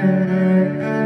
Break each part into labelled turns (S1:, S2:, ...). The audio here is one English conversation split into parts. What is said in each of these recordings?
S1: Amen.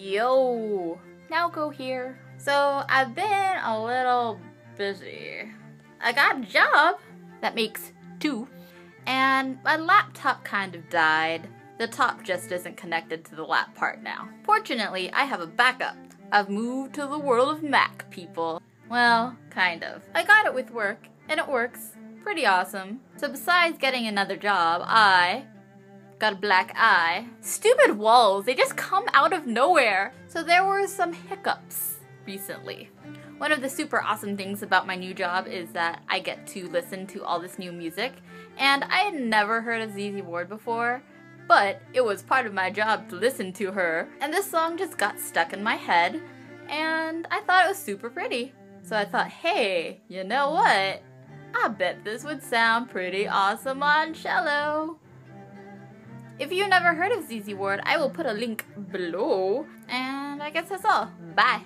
S1: Yo, Naoko here. So I've been a little busy. I got a job that makes two, and my laptop kind of died. The top just isn't connected to the lap part now. Fortunately, I have a backup. I've moved to the world of Mac, people. Well, kind of. I got it with work, and it works. Pretty awesome. So besides getting another job, I got a black eye. Stupid walls, they just come out of nowhere. So there were some hiccups recently. One of the super awesome things about my new job is that I get to listen to all this new music, and I had never heard of ZZ Ward before, but it was part of my job to listen to her, and this song just got stuck in my head, and I thought it was super pretty. So I thought, hey, you know what? I bet this would sound pretty awesome on cello. If you've never heard of ZZ Ward, I will put a link below. And I guess that's all. Bye.